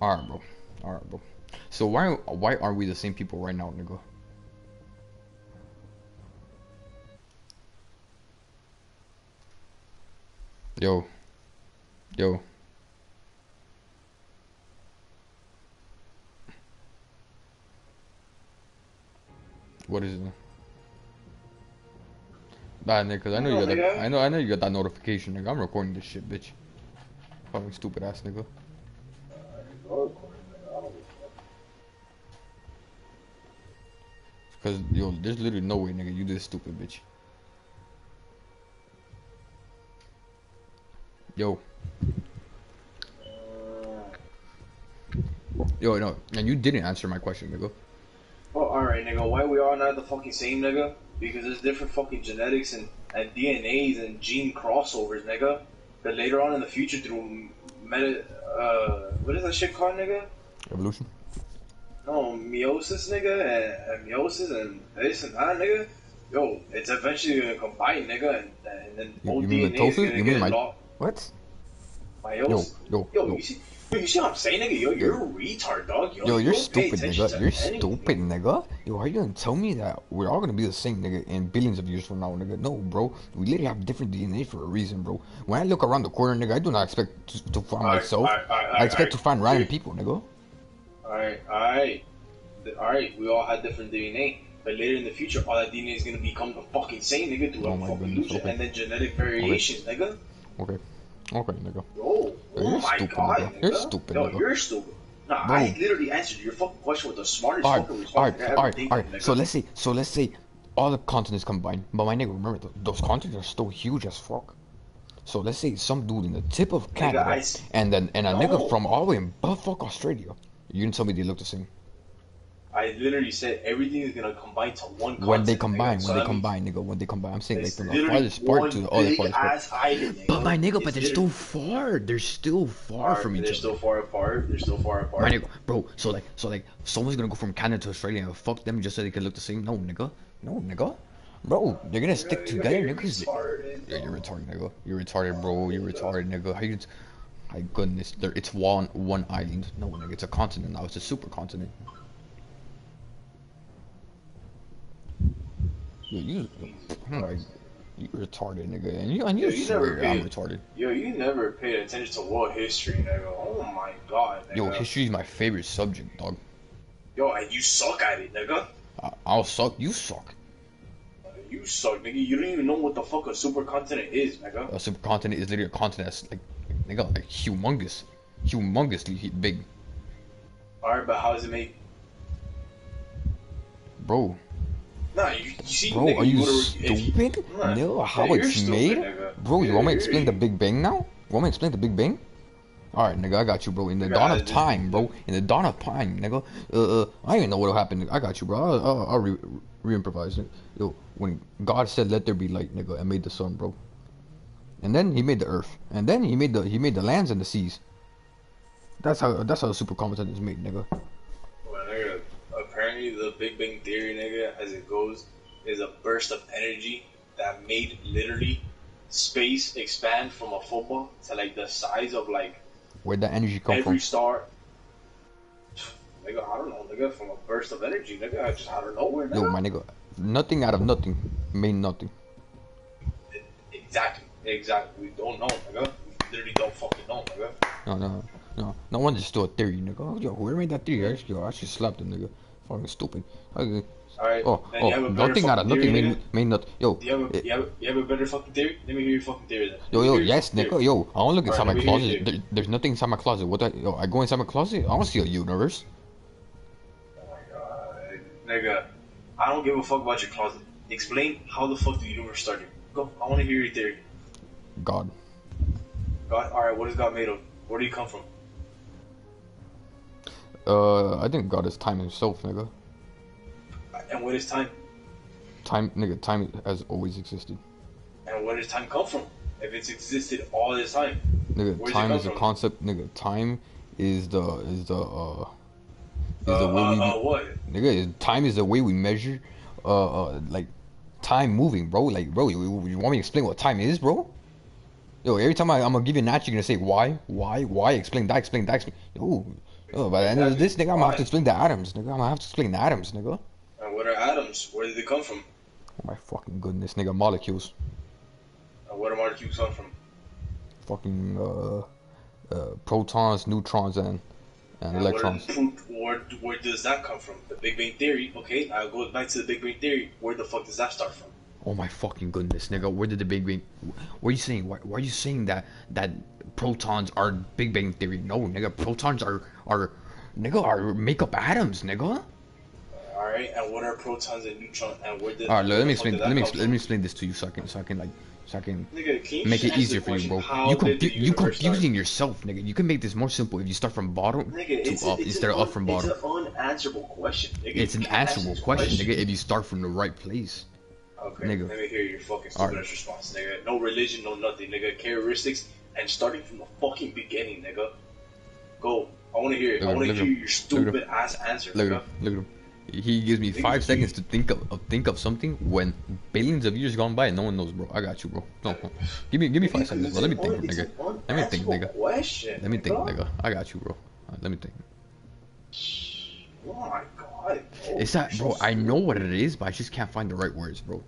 All right, bro. All right, bro. So why why are we the same people right now, nigga? Yo. Yo. What is it? Nah, nigga, cause I know you got that. I know, I know you got that notification, nigga. I'm recording this shit, bitch. Fucking stupid ass nigga. Cause yo, there's literally no way, nigga, you this stupid bitch. Yo. Yo, no, and you didn't answer my question, nigga. Oh, alright, nigga. Why we all not the fucking same, nigga? Because there's different fucking genetics and, and DNAs and gene crossovers, nigga. That later on in the future through meta, uh, what is that shit called, nigga? Evolution. No, meiosis, nigga, and, and meiosis and this and that, nigga. Yo, it's eventually gonna combine, nigga, and, and then You, old you mean DNA is gonna You get mean my lo- what? meiosis. Yo, yo, Yo, yo. you see, yo, you see what I'm saying, nigga? Yo, you're a retard, dog. Yo, Yo, you you're don't stupid, nigga. You're anything, stupid, nigga. Yo, are you gonna tell me that we're all gonna be the same, nigga, in billions of years from now, nigga? No, bro. We literally have different DNA for a reason, bro. When I look around the corner, nigga, I do not expect to, to find myself. alright, alright, I expect to find random people, nigga. Alright, alright. Alright, we all had different DNA. But later in the future, all that DNA is gonna become the fucking same, nigga, through Oh a fucking goodness, okay. and then genetic variations, nigga. Okay. Okay, nigga. Yo, Yo, oh you're oh my stupid, god, nigga. nigga. You're stupid, Yo, nigga. you're stupid. Nah, Bro. I literally answered your fucking question with the smartest Alright, fucking response alright, alright, alright. nigga. So let's say, so let's say, all the continents combined. But my nigga, remember, th- those continents are still huge as fuck. So let's say some dude in the tip of Canada, s- and then and a No. nigga from all the way in buttfuck Australia. You didn't tell me they look the same. I literally said everything is gonna combine to one continent. When they combine, So when they that means combine, nigga, when they combine. I'm saying like from the farthest part to the other farthest part. island, But my nigga, but they're still far. They're still far Alright, from They're each still far apart. They're still far apart. My nigga, bro. So like, so like, someone's gonna go from Canada to Australia and fuck them just so they can look the same. No, nigga. No, nigga. Bro, they're gonna stick You're together, you're nigga. retarded. Yeah, you're retarded, nigga. You're retarded, bro. You're retarded, nigga. How you? My goodness, there, it's one one island. No, nigga, it's a continent now. It's a super Yo, you, I'm like, you retarded, nigga, and you and you Yo, you never swear I'm retarded. Yo, you never paid attention to world history, nigga. Oh my god, nigga. Yo, history is my favorite subject, dog. Yo, and you suck at it, nigga. I, I'll suck. You suck. You suck, nigga. You don't even know what the fuck a supercontinent is, nigga. A supercontinent is literally a continent that's like, nigga, like humongous, humongously big, Alright, but how is it make? bro. Nah, you, you see, Bro, nigga, are you you- stupid? Nah, No, how yeah, it's made? nigga. Bro, you Yeah, want me to explain the Big Bang now? You want me to explain the Big Bang? Alright, nigga, I got you, bro. In the dawn of time, bro. In the dawn of time, nigga. Uh, uh I didn't even know what'll happen. I got you, bro. I'll, I'll, I'll re- re-improvise it. Yo, when God said, "Let there be light," nigga, and made the sun, bro. And then He made the earth, and then He made the He made the lands and the seas. That's how that's how super continent is made, nigga. Well, nigga, apparently the Big Bang Theory, nigga, as it goes, is a burst of energy that made literally space expand from a football to like the size of like Where'd that energy come every from? star. Nigga, I don't know, nigga, from a burst of energy, nigga, I just out of nowhere, nigga. Yo, my nigga, nothing out of nothing made nothing. Exactly, exactly. We don't know, nigga. We literally don't fucking know, nigga. No, no, no. No wonder it's still a theory, nigga. Oh, yo, whoever made that theory, I just, yo, I should slap them, nigga. Fucking stupid. Okay. Alright, Oh, oh, you have a better nothing out of nothing nigga? made nothing. Yo, you have, a, eh. you, have a, you have a better fucking theory? Let me hear your fucking theory then. yo, yo, yes, nigga. Yo, I wanna look inside Alright, my let me hear your closet. There, there's nothing inside my closet. What? The, yo, I go inside my closet. I wanna see a universe. Oh my god. Nigga, I don't give a fuck about your closet. Explain how the fuck the universe started. Go, I wanna hear your theory. God. God, alright, what is God made of? Where do you come from? Uh, I think God is time himself, nigga. And where does time? Time, nigga. Time has always existed. And where does time come from? If it's existed all this time. Nigga, time is a concept. Nigga, time is the is the uh is Uh, the way uh, we uh, what? Nigga, time is the way we measure, uh, uh, like, time moving, bro. Like, bro, you, you want me to explain what time is, bro? Yo, every time I, I'm gonna give you an answer, you're gonna say why, why, why? Explain that, explain that, explain. Yo, Oh, by the end of this, nigga, I'm gonna have to explain the atoms, nigga. I'm gonna have to explain the atoms, nigga. And what are atoms? Where did they come from? Oh my fucking goodness, nigga. Molecules. And where do molecules come from? Fucking uh, uh, protons, neutrons, and and And electrons. Where, where, where does that come from? The Big Bang Theory. Okay, I'll go back to the Big Bang Theory. Where the fuck does that start from? Oh my fucking goodness, nigga. Where did the Big Bang? What are you saying? Why, why are you saying that that protons are Big Bang theory? No, nigga. Protons are are nigga are make up atoms, nigga. All right, and what are protons and neutrons? And where did? All right, let, me explain. Let me come expl- let me explain this to you so I can so I can like so I can? Nigga, make it easier for you, bro. You confu- you universe start? confusing yourself, nigga. You can make this more simple if you start from bottom Nigga, to up a, instead of up from bottom. It's an unanswerable question. Nigga. It's an answerable this question, nigga. If you start from the right place. Okay, nigga. let me hear your fucking stupid right. response, nigga. No religion, no nothing, nigga. Characteristics and starting from the fucking beginning, nigga. Go. I want to hear it. I Look at want to hear at your stupid ass answer, Look at nigga. him. Look at him. He gives me five seconds to think of, of think of something when billions of years gone by and no one knows, bro. I got you, bro. No, no. give me give me five seconds, bro. Let me think, nigga. Let me think, nigga. Question, Let me think, nigga. I got you, bro. Uh, let me think. Oh my god. bro. It's that, bro. I know what it is, but I just can't find the right words, bro.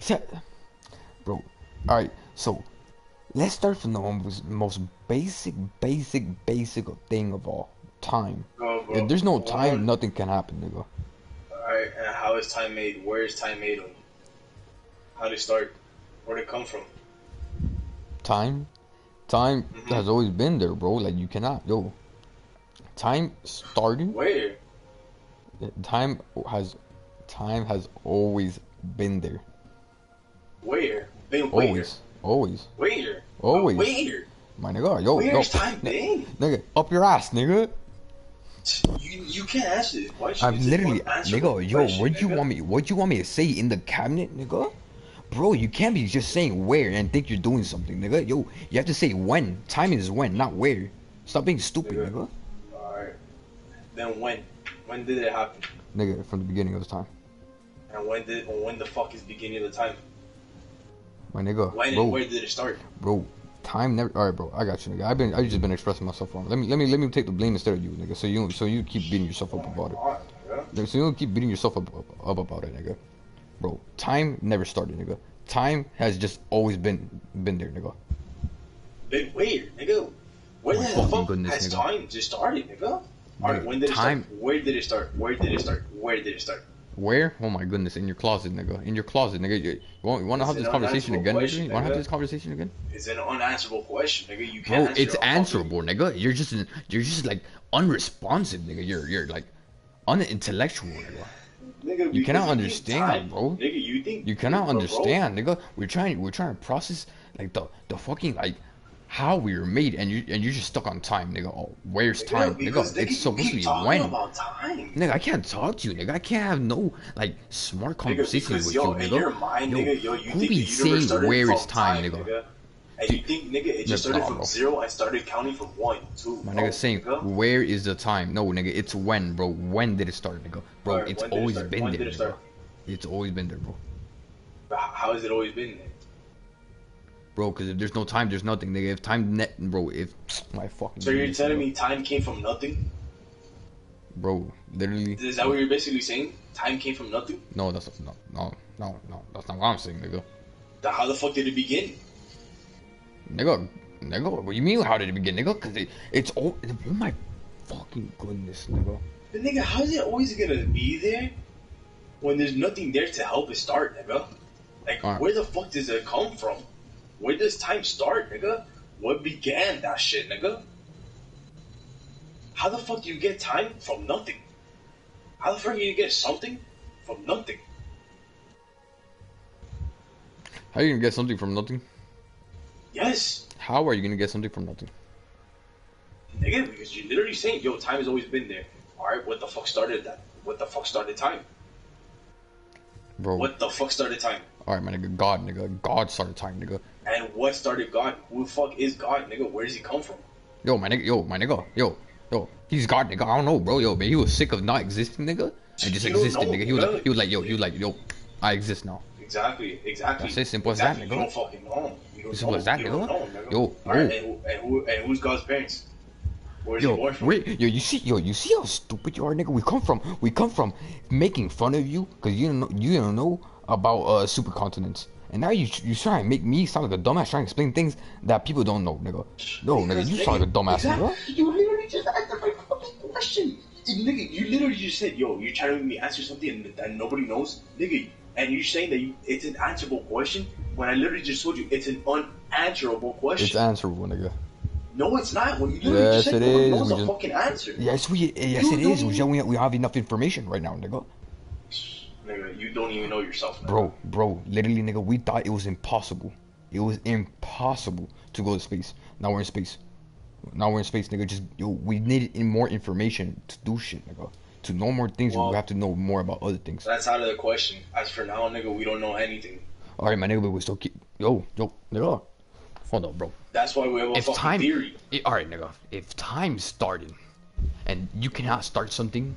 Bro. All right, so let's start from the most, basic, basic, basic thing of all time. If there's no One- time, nothing can happen, nigga. Alright, and how is time made? Where is time made of? How did it start? Where'd it come from? Time, time Mhm. has always been there, bro. Like you cannot, yo. Time started. Where? Time has, time has always been there. Where? Been where? Always, always, Where? Always. Where? my nigga. Yo, yo, Where's time n- been? nigga, up your ass, nigga. You, you can't answer this question. I'm literally, nigga. Yo, question, what you nigga. want me? What you want me to say in the cabinet, nigga? Bro, you can't be just saying where and think you're doing something, nigga. Yo, you have to say when. Time is when, not where. Stop being stupid, Nigga. nigga. Alright. Then when? When did it happen? Nigga, from the beginning of the time. And when did when the fuck is beginning of the time? My nigga, When bro, and where did it start? bro. Time never. All right, bro. I got you, nigga. I've been, I just been expressing myself wrong. Let me, let me, let me take the blame instead of you, nigga. So you, so you keep beating yourself up about it. Nigga, So you don't keep beating yourself up, up, up about it, nigga. Bro, time never started, nigga. Time has just always been, been there, nigga. Been where, nigga? Where My the fuck goodness, has nigga. time just started, nigga? Alright, when did it time- start? Where did it start? Where did it start? Where did it start? Where? Oh my goodness, in your closet, nigga. In your closet, nigga. You, you want, you want to have this conversation again, nigga? You want to have this conversation again? It's an unanswerable question, nigga. You Bro, can't answer it's answerable, nigga. You're just, an, you're just like unresponsive, nigga. You're, you're like unintellectual, nigga. Nigga, You cannot understand, bro. Nigga, you think You cannot bro, bro, understand, nigga. We're trying, we're trying to process like the, the fucking like how we were made, and you, and you're just stuck on time, nigga. Oh, where's time, because, nigga? It's supposed to be when. about time. Nigga, I can't talk to you, nigga. I can't have no like smart Nigga, conversations with yo, you, nigga. your mind, Yo, nigga, yo, you who think be saying where is time, nigga? And you think, nigga, it just started from zero and started counting from one, two. My no, nigga saying, nigga. where is the time? No, nigga, it's when, bro. When did it start, nigga? Bro, it's always been there, nigga. It's always been there, bro. But How has it always been there? Bro, because if there's no time, there's nothing, nigga. If time net, bro, if my fucking. So you're telling me time came from nothing? bro? Literally, Is that what you're basically saying? Time came from nothing? no, that's no, no, no, no. That's not what I'm saying, nigga. Then how the fuck did it begin? Nigga, nigga, what do you mean? How did it begin, nigga? Because it, it's all. Oh my fucking goodness, nigga. But nigga, how is it always gonna be there when there's nothing there to help it start, nigga? Like, Alright. where the fuck does it come from? Where does time start, nigga? What began that shit, nigga? How the fuck do you get time from nothing? How the fuck do you get something from nothing? How are you gonna get something from nothing? Yes, How are you gonna get something from nothing? nigga, because you're literally saying, yo, time has always been there. Alright, what the fuck started that? What the fuck started time? Bro, What the fuck started time? alright, my nigga, God, nigga. God started time, nigga. And what started God? Who the fuck is God, nigga? Where does he come from? Yo, my nigga, yo, my nigga, yo, yo, he's God, nigga. I don't know, bro, yo, man, he was sick of not existing, nigga, and just existed, know, nigga. He was like, he was like, yo, he was like, yo, I exist now. Exactly, exactly. That's it, simple as that, nigga. You don't fucking know. You don't Simple know. as that, you nigga. know, nigga. Yo, yo. and, who- and, who, and who's God's parents? Where's he Yo, wait, yo, you see, yo, you see how stupid you are, nigga. We come from, we come from making fun of you because you don't know, you don't know about uh supercontinents, and now you you try and make me sound like a dumbass trying to explain things that people don't know, nigga. No, nigga, you sound like a dumbass, exactly. nigga. You literally just answered my fucking question. Nigga, you literally just said, yo, you're trying to make me answer something and, that nobody knows? Nigga, and you're saying that you, it's an answerable question when I literally just told you it's an unanswerable question. It's answerable, nigga. no, it's not. When you literally Yes, just said it no one knows We a just- fucking answer. Yes, we, yes, You it is. don't We, even- we we have enough information right now, nigga. Nigga, you don't even know yourself. Bro, bro, literally, nigga, we thought it was impossible. It was impossible to go to space. Now we're in space. Now we're in space, nigga. Just yo, we needed more information to do shit, nigga. To know more things, Well- we have to know more about other things. That's out of the question. As for now, nigga, we don't know anything. All right, my nigga, but we still keep. Yo, yo, nigga. Hold on, bro. That's why we have a If fucking time, theory. i- all right, nigga. If time started, and you cannot start something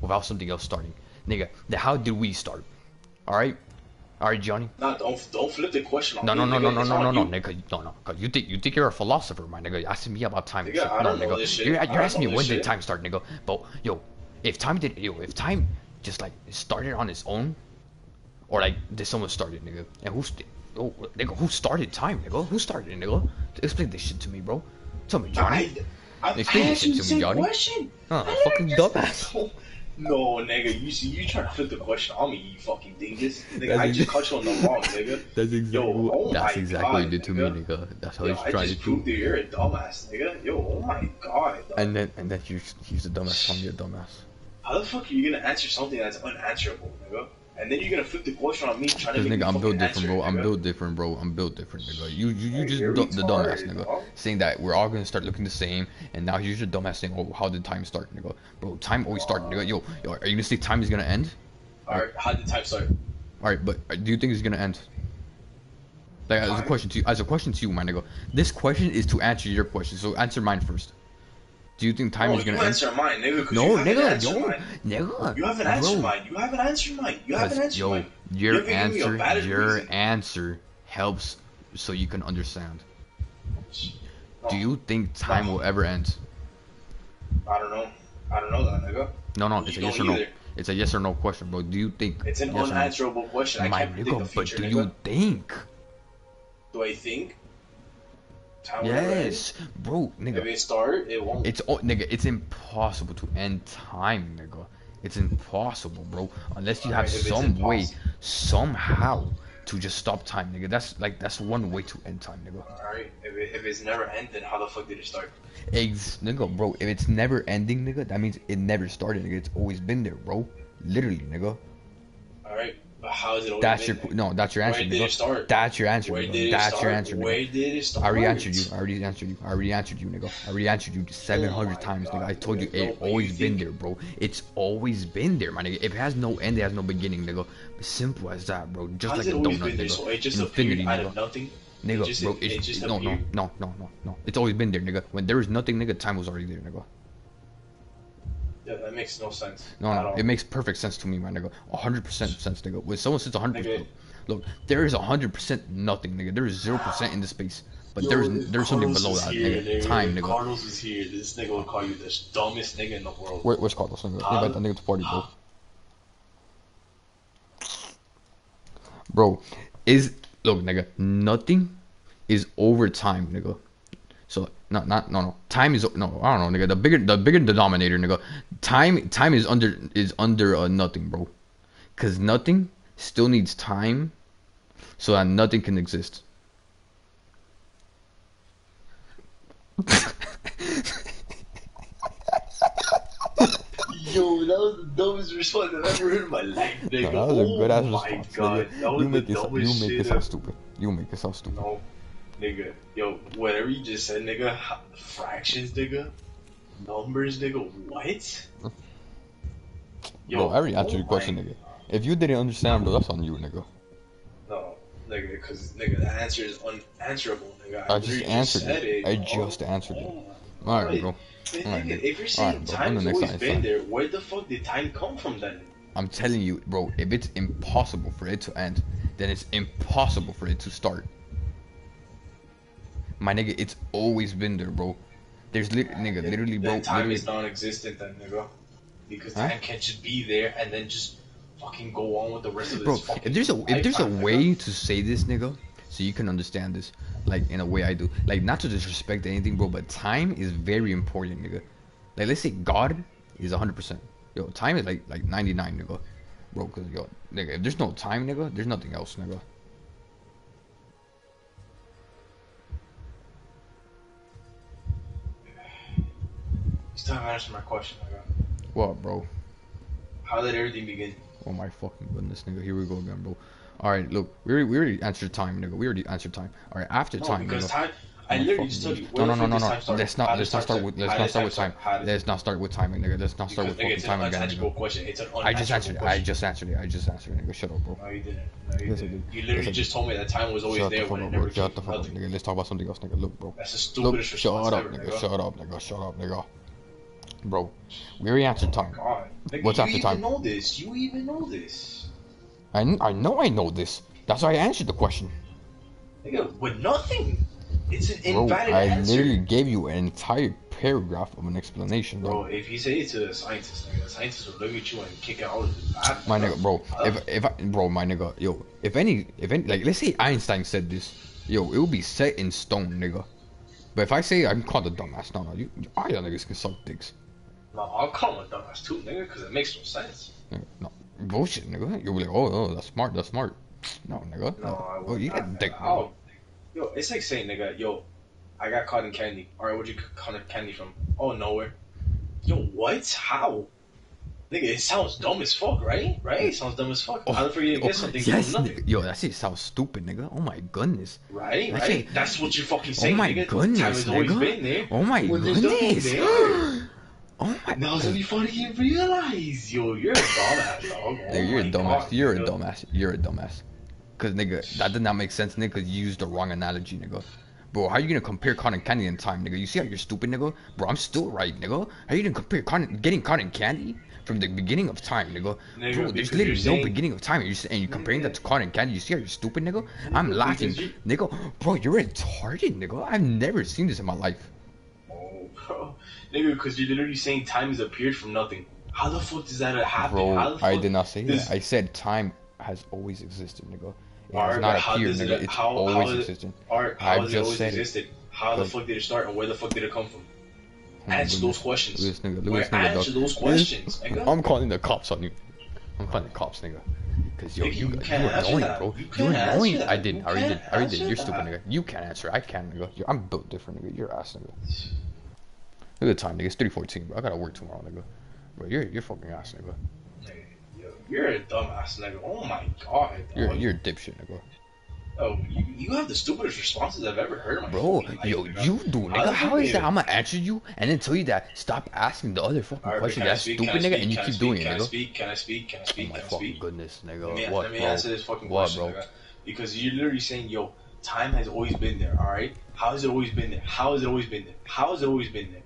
without something else starting, nigga, then how did we start? All right, all right, Johnny. Nah, don't don't flip the question on No, me, no, no, nigga. no, no, no, no, no, nigga, no, no, cause you think you think you're a philosopher, my nigga. You're asking me about time. Nigga, shit. I no, know nigga, this shit. you're, you're asking me when this did time start, nigga. But yo, if time did, yo, if time just like started on its own, or like did someone start it, nigga? And who, st- oh, nigga, who started time, nigga? Who started it, nigga? Explain this shit to me, bro. Tell me, Johnny. I, I, I Explain asked this shit the to me, Johnny. question. Huh, I fucking dumbass. No, nigga, you see, you trying to flip the question on me, you fucking dingus. Nigga, I just caught you on the wrong, nigga. That's exactly Yo, what, oh that's exactly what God, you did to nigga. me, nigga. That's how Yo, you tried to do. that you're a dumbass, nigga. Yo, oh my god. dog. And then and then you he's a dumbass calling me a dumbass. How the fuck are you gonna answer something that's unanswerable, nigga? And then you're gonna flip the question on me trying to make nigga, I'm built different, bro. it, I'm built different, bro. I'm built different, nigga. You, you, you Hey, just the dumbass, nigga. dog. Saying that we're all gonna start looking the same, and now you're just a dumbass saying, "Oh, how did time start, nigga?" Bro, time always started, nigga. Yo, yo, are you gonna say time is gonna end? Alright, how did time start? All right, but uh, do you think it's gonna end? Like as a question to you, as a question to you, my nigga. This question is to answer your question, so answer mine first. Do you think time Bro, is gonna you end? answer mine, nigga. No, nigga, yo, mine. nigga. You haven't bro. answered mine. You haven't answered mine. You haven't answered yo, mine. your You haven't me a answer, your reason. answer helps so you can understand. No, Do you think time No. will ever end? I don't know. I don't know that, nigga. No, no, You it's a yes or no. either. It's a yes or no question, bro. Do you think? It's an yes or no? unanswerable question. I My can't predict the nigga, but do nigga. you think? Do I think? Time will never end. Yes, bro, If it start, it won't. It's oh, nigga. It's impossible to end time, nigga. It's impossible, bro. Unless you have Alright, if it's some way, somehow, to just stop time, nigga. That's like that's one way to end time, nigga. Alright, if, it, if it's never ended, how the fuck did it start? Ex, nigga, bro. If it's never ending, nigga, that means it never started, nigga. It's always been there, bro. Literally, nigga. Alright, how is it That's your there? no. That's your answer, Where did nigga. it start? That's your answer, Where did it That's start? your answer, Where nigga. did it start? I already answered you. I already answered you. I already answered you, nigga. I already answered you 700 Oh my times, nigga. I told you it No, always been there, bro. It's always been there, my nigga. If it has no end, it has no beginning, nigga. Simple as that, bro. Just How's like a it donut, nigga. So it just Infinity, appeared out nigga. of nothing? Nigga, it just, bro, it, it's, just no, no, no, no, no, no. It's always been there, nigga. When there was nothing, nigga, time was already there, nigga. Yeah, that makes no sense. No, no, it makes perfect sense to me, my nigga. 100% sense, nigga. When someone says 100%, Nigga. look, there is 100% nothing, nigga. There is 0% in the space. But Yo, there's there's something below that, here, nigga. Time, nigga. Carlos was here. This nigga will call you the dumbest nigga in the world. Where, where's Carlos? Nigga? Huh? Invite that nigga to party, bro. Bro, is look, nigga. Nothing is over time, nigga. So not not no no. Time is no. I don't know, nigga. The bigger the bigger denominator, nigga. Time time is under is under uh, nothing, bro. Cause nothing still needs time, so that nothing can exist. Yo, that was the dumbest response I've ever heard in my life, nigga. No, that was a good ass oh my response. god, nigga. that was you make the it, dumbest you make shit it sound ever. stupid. You make it sound stupid. No, nigga. Yo, whatever you just said, nigga. Fractions, nigga. Numbers, nigga. What? bro, I already answered oh your question, nigga. If you didn't understand, bro, that's on you, nigga. No, nigga, because, nigga, the answer is unanswerable, nigga. I just literally answered said it. it. I Oh, just answered it. oh All right, bro. God. But Alright, nigga, if you're saying. On time's always it's been there, where the fuck did time come from then? I'm telling you, bro. If it's impossible for it to end, then it's impossible for it to start. My nigga, it's always been there, bro. There's lit, nigga, literally, bro. Then time Literally, is non-existent then, nigga. Because Huh? time can't just be there and then just fucking go on with the rest of this bro. fucking If there's a if there's a nigga. way to say this, nigga, so you can understand this, like in a way I do, like not to disrespect anything, bro, but time is very important, nigga. Like let's say God is 100 percent, yo, time is like like 99, nigga, bro, cause yo, nigga, if there's no time, nigga, there's nothing else, nigga. Still haven't answered my question. What, bro? How did everything begin? Oh my fucking goodness, nigga. Here we go again, bro. All right, look, we already, we already answered time, nigga. We already answered time. All right, after No, time, because nigga. time. I Oh literally fucking just told you. No, the no, no, no, no. Let's not, let's not start with, let's not start time with time. Let's not start with timing, nigga. Let's not start with Because, nigga, fucking it's an again, question. It's an I just answered it. I just answered it. I just answered it, nigga. Shut up, bro. No, you didn't. No, you Yes, didn't. You literally Yes, just told me that time was always Shut the there fuck when it up, never bro. Shut the fuck up, nigga. Let's talk about something else, nigga. Look, bro. That's the stupidest shut response up, ever, nigga. nigga. Shut up, nigga. Shut up, nigga. Bro, we already answered time. Nigga, What's you after even time? know this. You even know this. I, I know I know this. That's why I answered the question. Nigga, with nothing. It's an Bro, invalid I answer. literally gave you an entire paragraph of an explanation, bro. Bro, if you say it to a scientist, nigga, a scientist will look at you and kick it out of his ass. My nigga, bro. Uh, If if I, bro, my nigga, yo, if any, if any, like, let's say Einstein said this, yo, it will be set in stone, nigga. But if I say I'm called a dumbass, no, no, you, you all y'all niggas can suck dicks. No, I'll call him a dumbass too, nigga, because it makes no sense. Mm, no, bullshit, nigga. You'll be like, oh, oh, that's smart, that's smart. No, nigga. No, I Oh, would you not, dick, nigga. Yo, it's like saying, nigga, yo, I got caught in candy. Alright, where'd you caught in candy from? Oh, nowhere. Yo, what? How? Nigga, it sounds dumb as fuck, right? Right? It sounds dumb as fuck. Oh, How the fuck you oh, get something yes, from nothing? nigga. Yo, that shit sounds stupid, nigga. Oh my goodness. Right? That Right? shit- That's what you're fucking oh, saying, oh my nigga. goodness, Time has always nigga. been. Oh my there's nothing goodness. there. oh my. Now's when you realize, yo, you're a dumbass, dog. Oh you're a my dumbass. God, you're a nigga. dumbass. You're a dumbass. Cause nigga, that did not make sense, nigga. Cause you used the wrong analogy, nigga. Bro, how you gonna compare cotton candy and time, nigga? You see how you're stupid, nigga? Bro, I'm still right, nigga. How you gonna compare cotton, getting cotton candy from the beginning of time, nigga? Nigga, Bro, there's literally no saying- beginning of time, and you're, and you're comparing that to cotton candy. You see how you're stupid, nigga? I'm laughing, you- nigga. Bro, you're retarded, nigga. I've never seen this in my life. Nigga, because you're literally saying time has appeared from nothing. How the fuck does that happen? Bro, How the I did not say does- that. I said time has always existed, nigga. It not appeared, it- nigga. It's how- always is existed. Art, how I've just said it. existed? How the fuck did it start and where the fuck did it come from? Oh Answer those questions. This nigga. Look Where- at this nigga, answer dog. those questions, nigga. I'm calling the cops on you. I'm calling the cops, nigga. Cause yo, Nigga, you, you you can't are answer annoying, that. bro. You You can't are answer annoying. that. I didn't. I already did. I already did. You're stupid, nigga. You can't answer. I can, nigga. You're, I'm built different, nigga. You're ass, nigga. Look at the time, nigga. It's 3:14, bro. I gotta work tomorrow, nigga. Bro, you're you're fucking ass, nigga. Nigga, yo, You're a dumbass, nigga. Oh my god. You're you're a dipshit, nigga. Oh, you, you have the stupidest responses I've ever heard in my Bro, life, yo, nigga. you do, How nigga. How fuck is that? I'ma answer you and then tell you that stop asking the other fucking Alright, but question. That's speak? stupid, nigga, and you keep speak? doing it, Can I nigga. speak? Can I speak? Can I Oh speak? my Can fucking speak? goodness, nigga. Let me, what, let me bro? answer this fucking What, question, bro? nigga. Because you're literally saying, yo, time has always been there, alright? How has it always been there? How has it always been there? How has it always been there?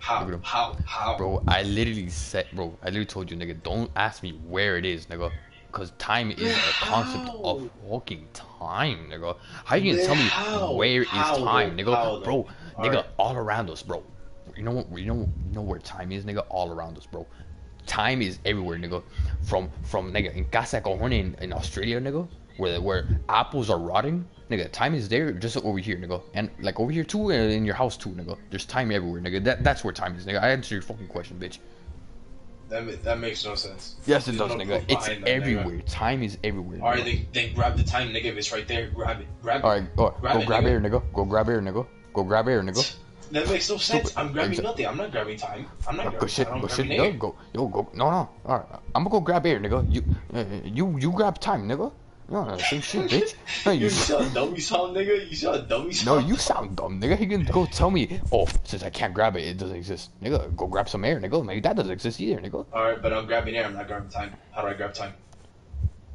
How? How? How? Bro, I literally said, bro, I literally told you, nigga, don't ask me where it is, nigga. Because time is a concept of fucking time, nigga. How you gonna tell me how? where is How, time, though? nigga? How, though? bro, nigga, all around us, bro. You know what? You know, you know where time is, nigga? All around us, bro. Time is everywhere, nigga. From from nigga in Casa Cojones in, in Australia, nigga, where where apples are rotting, nigga. Time is there just over here, nigga, and like over here too, and in your house too, nigga. There's time everywhere, nigga. That that's where time is, nigga. I answered your fucking question, bitch. That, that makes no sense. Yes, it There's does, no nigga. It's behind that, nigga. everywhere. Time is everywhere. Alright, nigga. then, then grab the time, nigga. If it's right there, grab it. Grab it. All right, oh, Grab go it, grab nigga. air, nigga. Go grab air, nigga. Go grab air, nigga. That makes no sense. Stupid. I'm grabbing Exa- nothing. I'm not grabbing time. I'm not Oh, grabbing go shit, time. I'm go shit, yo, go, yo, go. No, no. All right, I'm gonna go grab air, nigga. You, uh, you, you grab time, nigga. No, no, same shit, bitch. No, You you, how dumb you sound, nigga? You how dumb you no, you sound dumb, nigga. He can go tell me, oh, since I can't grab it, it doesn't exist, nigga. Go grab some air, nigga. Maybe that doesn't exist either, nigga. Alright, but I'm grabbing air. I'm not grabbing time. How do I grab time?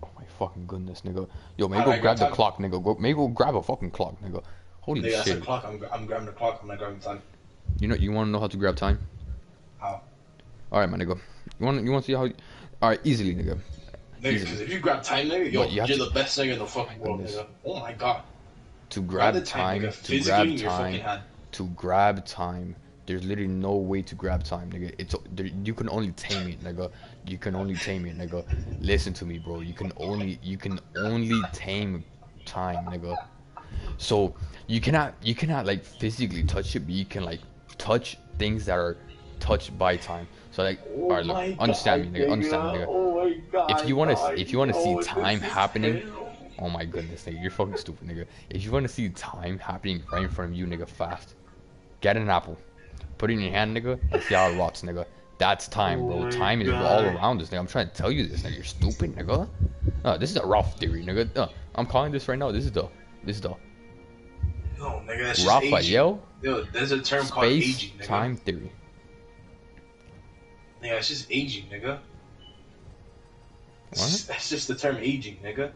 Oh my fucking goodness, nigga. Yo, maybe How go grab grab the clock, nigga. Go, maybe go grab a fucking clock, nigga. Holy Nigga, that's shit. a clock. I'm, I'm grabbing the clock. I'm not grabbing time. You know, you want to know how to grab time? How? All right, my nigga. You want you want to see how? All right, easily, nigga. Because if you grab time, nigga, yo, you you're to- the best nigga in the fucking world, nigga. Oh my god. To Grab time, time, to grab in your fucking time, to grab time. There's literally no way to grab time, nigga. It's there, you can only tame it, nigga. You can only tame it, nigga. Listen to me, bro. You can only you can only tame time, nigga. So you cannot you cannot like physically touch it, but you can like touch things that are touched by time. So like, Oh alright, look, my understand me, nigga. Understand me, nigga. God. If you wanna- if you wanna see Oh, time happening. Oh my goodness, nigga, you're fucking stupid, nigga. If you want to see time happening right in front of you, nigga, fast, get an apple, put it in your hand, nigga, and see how it rots, nigga. That's time, Oh bro. Time is all around us, nigga. I'm trying to tell you this, nigga. You're stupid, nigga. Uh, this is a rough theory, nigga. Uh, I'm calling this right now. This is the, this is the No, nigga, that's just aging. Rafael Yo, there's a term called aging, nigga. time theory. Yeah, it's just aging, nigga. It's What? just- That's just the term aging, nigga.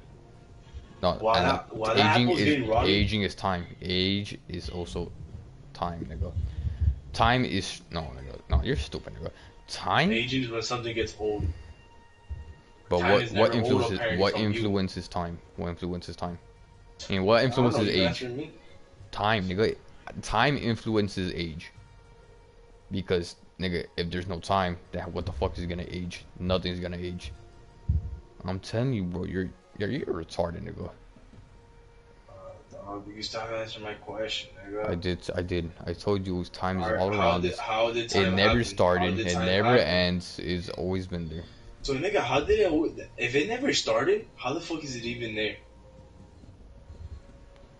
No, and, that- uh, while aging is aging is time. Age is also time, nigga. Time is no, nigga. No, you're stupid, nigga. Time Aging is when something gets old. But Time what what influences what from you. influences time? What influences time? I mean, what I don't know, influences age? Time, nigga. Time influences age. Because nigga, if there's no time, then what the fuck is gonna age? Nothing's gonna age. I'm telling you, bro. You're you're, you're retarded, nigga. Dog, you stop answering my question, nigga. I did I did. I told you time is all how around did, us. did It never happen? Started. It never happen? ends. It's always been there. So, nigga, how did it? If it never started, how the fuck is it even there?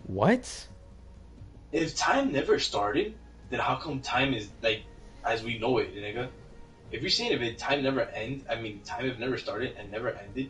What? If time never started, then how come time is like as we know it, nigga? If you're saying if it time never end, I mean time have never started and never ended,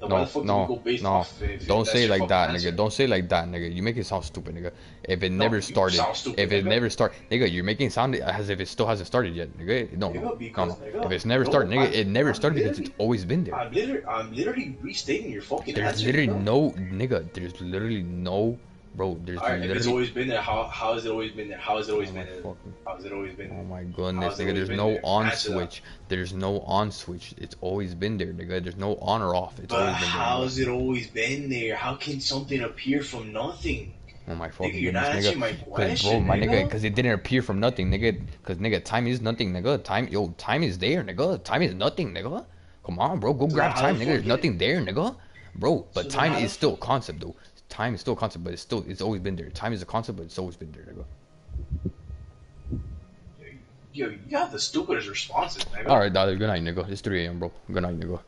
then No, no, we go based no. If Don't say it like that, answer? nigga. Don't say like that, nigga. You make it sound stupid, nigga. If it No, never started, stupid, if it nigga. never start, nigga, you're making it sound as if it still hasn't started yet, nigga. No, no, Nigga, because, no. If it's never no, started, nigga, I'm- it never I'm started because it's always been there. I'm literally, I'm literally restating your fucking There's answer. literally bro. no, nigga. There's literally no, bro. There's right, it's always been there, how how has it always been there? How has it always Oh been there? fucking- How has it always been there? Oh my goodness, How's nigga. always no there? on Answer that. switch. There's no on switch. It's always been there, nigga. There's no on or off. It's But always been there. how nigga. has it always been there? How can something appear from nothing? Oh my fucking you're not goodness, answering nigga. my 'Cause, bro, my nigga, nigga. because it didn't appear from nothing, nigga. Because nigga, time is nothing, nigga. Time, yo, time is there, nigga. Time is nothing, nigga. Come on, bro, go So grab time, nigga. There's nothing there, nigga. Bro, but So time is still a concept, though. Time is still a concept, but it's still, it's always been there. Time is a concept, but it's always been there, nigga. Yo, you have the stupidest responses, nigga. All right, dog. Good night, nigga. It's 3 a.m., bro. Good night, nigga.